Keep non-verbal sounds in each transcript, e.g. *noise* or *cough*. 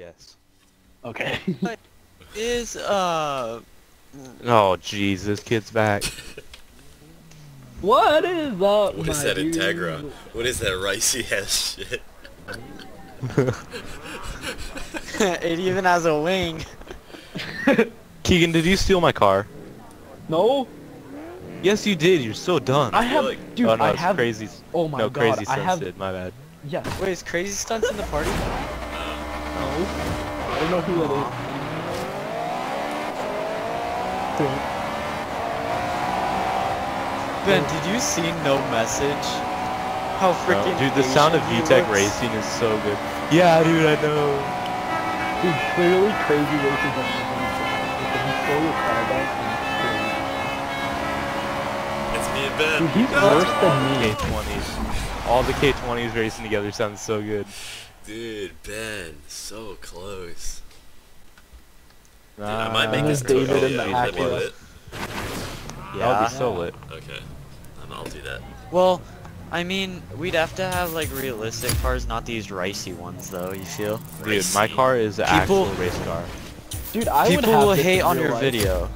Yes. Okay. *laughs* Is uh Oh jeez, this kid's back. *laughs* what is up, What is my that dude? Integra? What is that ricey ass shit? *laughs* it even has a wing. Keegan, did you steal my car? No, Yes, you did. You're so done. I have, like- dude. oh no, I have. crazy. Oh my no, god, crazy I have. did. My bad. Yes. Wait, is Crazy Stunts in the party? No. I don't know who that Ben, did you see No Message? How No, freaking dude, the sound of Asian he VTEC racing is so good. Yeah, dude, I know. Dude, clearly crazy races are If you throw your car back It's me and and Ben. Dude, he's worse than me. K20s. All the K20s racing together sounds so good. Dude, Ben, so close. Dude, I might make this then total. David Yeah, and the let me Acura. lit. That would be so lit. Okay, Um, I'll do that. Well, I mean, we'd have to have like realistic cars, not these ricey ones, though. You feel? Dude, my car is an People- actual race car. Dude, I would People have will hate on your life. video.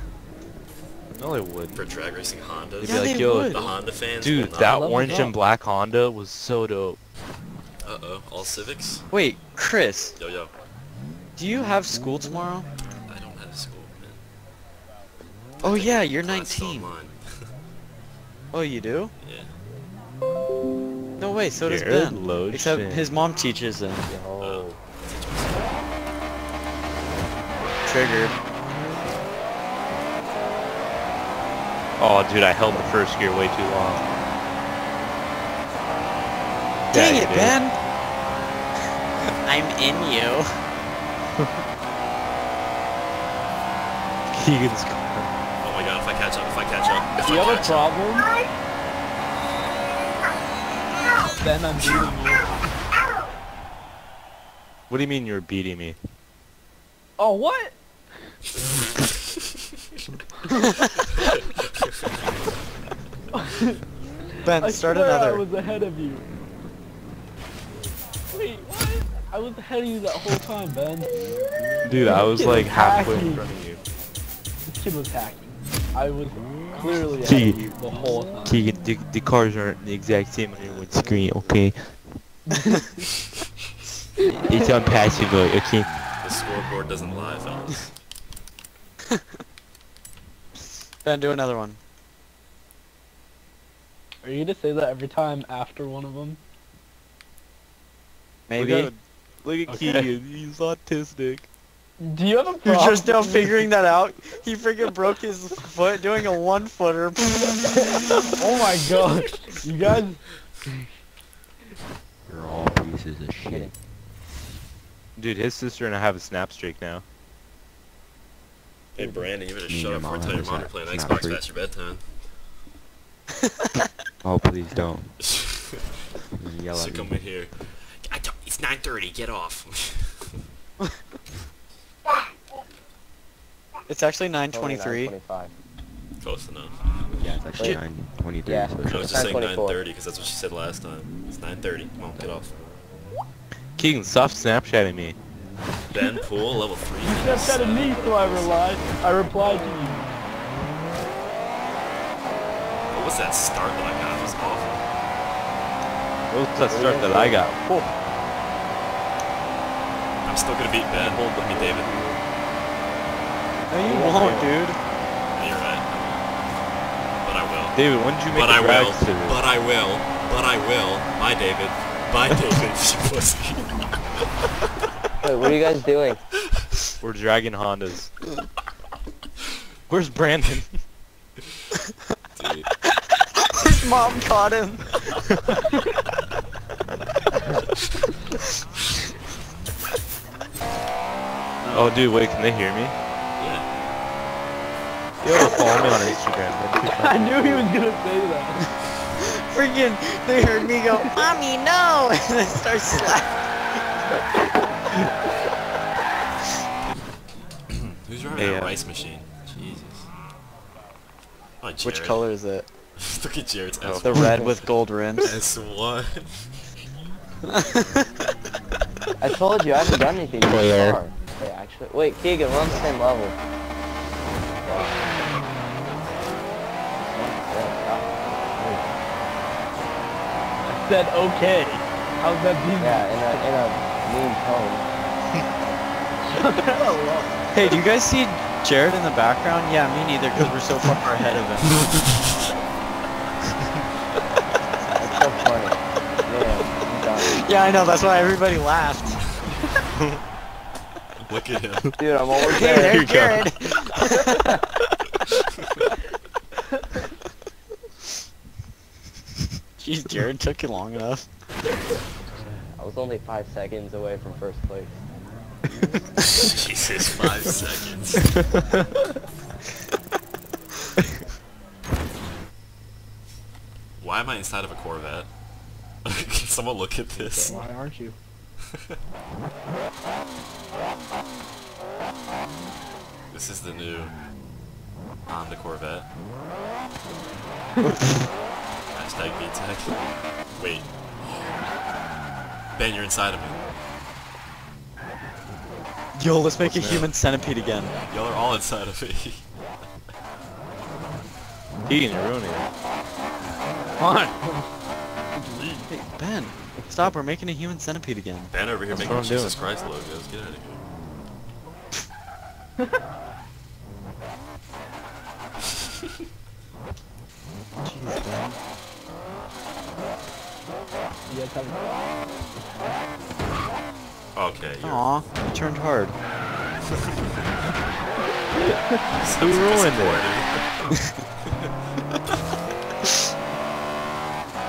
No, they would. For drag racing Hondas. They'd Yeah, be like, they yo, would. The Honda fans. dude, that orange and black Honda was so dope. Uh oh, all Civics. Wait, Chris, Yo yo, do you have school tomorrow? I don't have school, man. Oh yeah, you're Class 19. online. *laughs* Oh, you do? Yeah. No way, so does Jared Ben. Lotion. Except his mom teaches him. Yo. Teach. Triggered. Oh, dude, I held the first gear way too long. Dang it, you. Ben! *laughs* I'm in you. *laughs* Keegan's car. Oh my god, if I catch up, if I catch up, if Do you I have a catch up. problem? Then I'm beating you. What do you mean you're beating me? Oh, what? Ben, I start swear another. I was ahead of you. Wait, what? I was ahead of you that whole time, Ben. Dude, I was like was halfway in front of you. This kid was hacking. I was clearly ahead Gee. of you the whole time. Keegan, the, the cars aren't the exact same on your one screen, okay? *laughs* it's on passive mode, okay? The scoreboard doesn't lie, fellas. *laughs* Ben, do another one. Are you gonna say that every time after one of them? Maybe. Look at, look at Okay. Keegan, he's autistic. Do you have a problem? You're just now figuring that out? He freaking broke his foot doing a one footer. *laughs* oh my god. You guys. You're all pieces of shit. Dude, his sister and I have a snap streak now. Hey Brandon, you better Me shut up before I mom tell your has mom a you're playing snap Xbox freak. past your bedtime. *laughs* Oh, please don't. *laughs* Yell so at come in here. I don't, it's 9.30, get off. *laughs* It's actually 923. Close enough. Yeah, it's actually 923. Yeah. so I was just saying 9.30 because that's what she said last time. It's 9.30. Come on, get off. Keegan, stop Snapchatting me. Ben Pool, level 3. You Snapchatted me, so I relied. I replied to you. What was that start that I got? It was awful. What was that start that I got? I'm still gonna beat Ben. Hold with me, David. No, you won't, dude. Yeah, You're right. But I will. David, when did you make But a I will. drag to this? But I will. But I will. Bye, David. Bye, *laughs* David. you pussy. Wait, what are you guys doing? We're dragging Hondas. Where's Brandon? Dude. *laughs* His mom caught him. *laughs* Oh, dude, wait, can they hear me? Yeah. You have to follow me on Instagram. *laughs* I knew he was gonna say that. *laughs* Freaking, they heard me go, Mommy, no! *laughs* And they start slapping. Who's driving Hey, that uh, rice machine? Jesus. Oh, Jared. Which color is it? Look at Jared's S1. The red with gold rims. S1. I told you I haven't done anything to this Player. car. Wait, actually, wait, Keegan, we're on the same level. I said okay. How's that being? Yeah, in a in a mean tone. *laughs* Hey, do you guys see Jared in the background? Yeah, me neither, because we're so far ahead of him. *laughs* It's so funny. Man, I'm done. Yeah, I know. That's why everybody laughed. *laughs* Look at him. *laughs* Dude, I'm almost Hey, there. there's Jared. *laughs* Jeez, Jared took you long enough. I was only five seconds away from first place. *laughs* Jesus, five seconds. Why am I inside of a Corvette? Can someone look at this? Why aren't you? This is the new Honda Corvette. *laughs* Hashtag VTEC. Wait. Ben, you're inside of me. Yo, let's make a What's that? human centipede again. Y'all are all inside of me. Keegan, you're ruining it. Come on. *laughs* Hey, Ben, stop. We're making a human centipede again. Ben over here That's making what I'm Jesus doing. Christ logos. Get out of here. *laughs* Jeez, Ben. You guys have Okay, you're Aw, you turned hard. *laughs* so Who ruined it?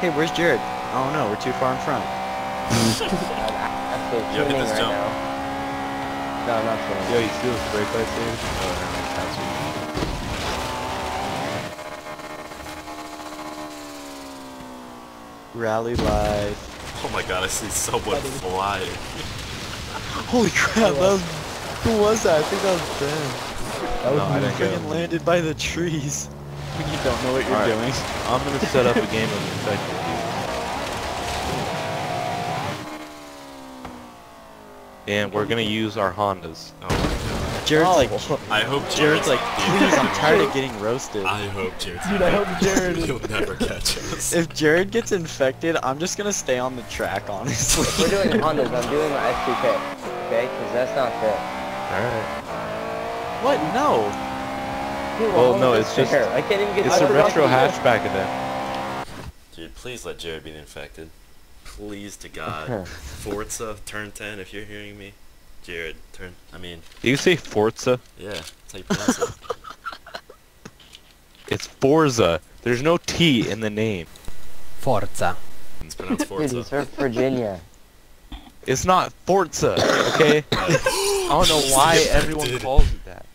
Hey, where's Jared? Oh no, we're too far in front. Absolutely *laughs* Yo, hit tuning this right jump. now. No, not tuning. Yo, you see those brake lights dude? Oh, never mind, that's you. Rally life. Oh my god, I see someone flying. *laughs* Holy crap, that was... Who was that? I think that was Ben. That was No, I me. didn't get Freaking landed by the trees. When you don't know what you're Alright. doing. I'm gonna set up a game of infected And we're gonna use our Hondas. Oh my god. Jared's Oh. like, I hope Jared's Jared's like, *laughs* please, I'm tired of getting roasted. I hope Jared's Dude, I hope Jared *laughs* is- He'll never catch us. If Jared gets infected, I'm just gonna stay on the track, honestly. we're honestly. doing Hondas, I'm doing my SDK. Okay? Because that's not fair. Alright. what? No. Dude, Well, how no, it's just- fair? I can't even get It's I a forgot retro to use- hatchback event. Dude, please let Jared be infected. Please to God. Forza, turn 10 if you're hearing me. Jared, turn, I mean, Do you say Forza? yeah, that's how you pronounce it. It's Forza. There's no T in the name. Forza. It's pronounced Dude, Forza. he's from Virginia. It's not Forza, okay? *laughs* I don't know why He's everyone infected. calls it that.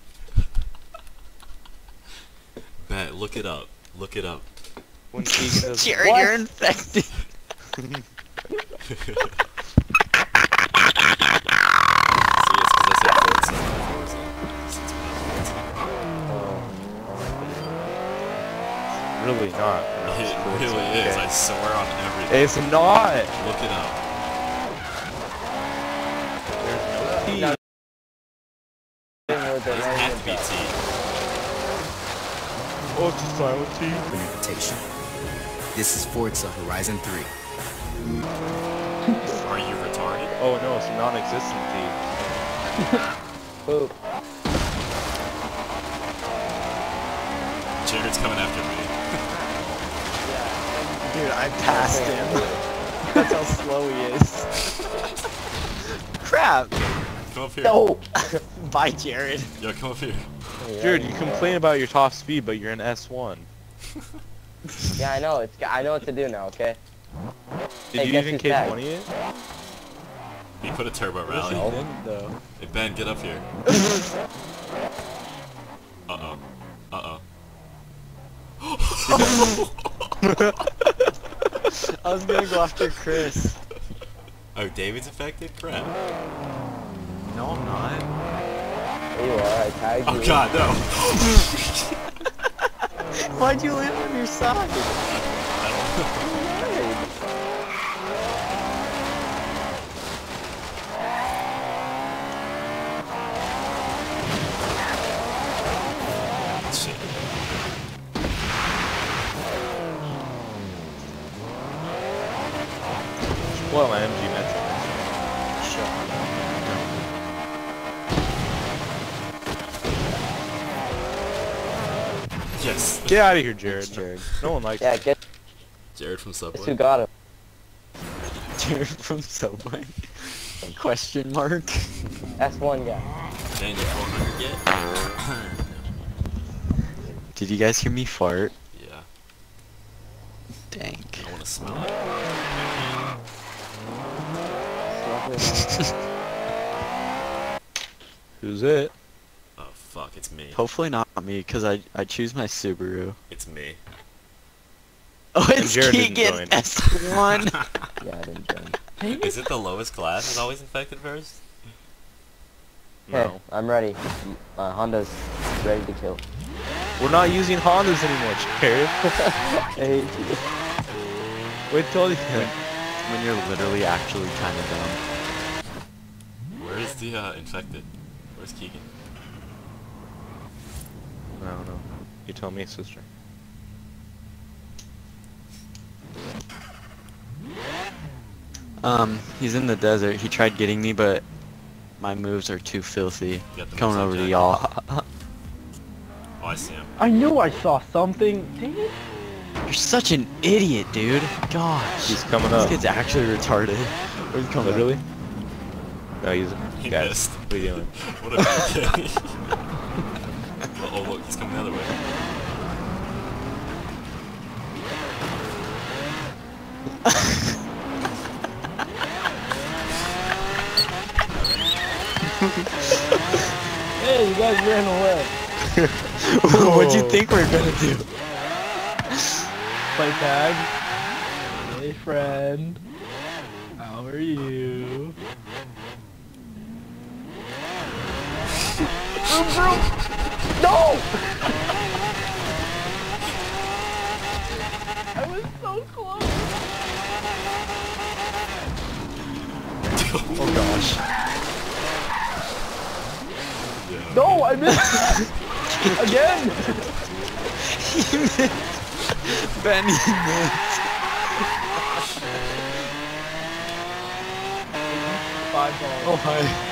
Matt, look it up. Look it up. When Keegan does *laughs* Jared, What? you're infected. *laughs* really not. Forza. *laughs* It really Forza, is, okay? I swear on everything. It's not. Look it up. There's no T. No. With doesn't have to be T. Oh, it's a silent T. Limitation. This is Forza Horizon 3. Are you retarded? Oh no, it's a non-existent T. *laughs* Boop. Jared's coming after me. Dude, I passed him. *laughs* That's how slow he is. Crap. Come up here. No! *laughs* Bye, Jared. Yo, come up here. Jared, you complain about your top speed, but you're in S1. *laughs* Yeah, I know. It's. I know what to do now. Okay. Did Hey, you even who's back? K20 it? He put a turbo He rally. didn't, though. Hey, Ben, get up here. Uh-oh. Uh-oh. *laughs* I was gonna go after Chris. Oh, David's affected? Crap. No, I'm not. You are. I tagged you. Oh god, no. *laughs* Why'd you land on your side? *laughs* pull out my MG Metro. Yes. Get out of here, Jared. It's Jared. No one likes Yeah, get Jared from guess who got him. *laughs* Jared from Subway. Question mark. S1 guy. Dandy 400 yet? Did you guys hear me fart? yeah. Dang. I want to smell it. *laughs* Who's it? Oh fuck, it's me. Hopefully not me, cause I I choose my Subaru. It's me. *laughs* Oh, And it's Jared didn't Keegan. S1. *laughs* Yeah, I didn't join. Is it the lowest class? Is always infected first? Hey, No. I'm ready. Uh, Honda's ready to kill. We're not using Hondas anymore, Jared. Hey, Wait till you when you're literally actually kind of dumb. Where's the uh, infected? Where's Keegan? I don't know. You tell me, sister. Um, he's in the desert. He tried getting me, but my moves are too filthy. You got the Coming over to y'all. Oh, I see him. I knew I saw something. Dang it. You're such an idiot, dude. Gosh. He's coming up. This up. kid's actually retarded. Oh, Where's he coming? Literally? No, he's. He guys, missed. what are you doing? *laughs* What a bad day. *laughs* oh, oh, look, he's coming the other way. *laughs* Hey, you guys ran away. What'd you think we're gonna do? Play tag. Hey, friend. How are you? no! I was so close. Oh gosh. No, I missed *laughs* again. *laughs* he missed. Ben, he missed. Five balls. Oh hi.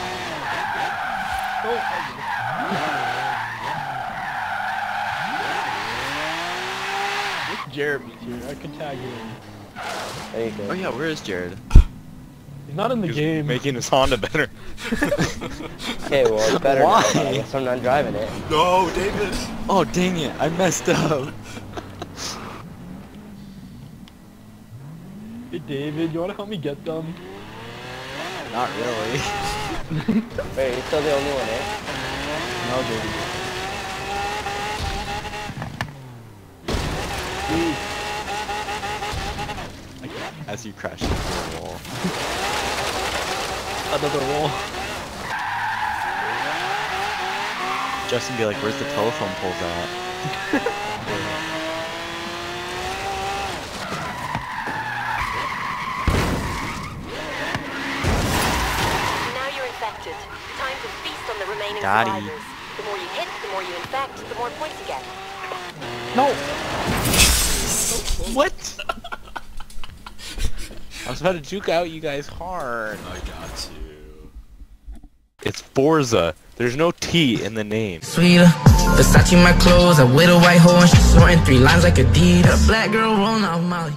This Jeremy's here. I can tag him. there you go. Oh yeah, where is Jared? He's not in the He's game. making his Honda better. *laughs* Okay, well, it's better. Why? but I guess I'm not driving it. No, David! Oh dang it, I messed up. David, you want to help me get them? Not really. *laughs* Wait, you're still the only one, eh? No, David. As you crash into the wall. *laughs* Another wall. Justin be like, where's the telephone poles at? *laughs* Daddy. The more you hit, the more you infect, the more points you get. No! *laughs* What? I was about to juke out you guys hard. I got you. It's Forza. There's no T in the name. Sweeter, Versace my clothes, I with a white hoe and she's sorting three lines like Adidas. A black girl rolling off Molly.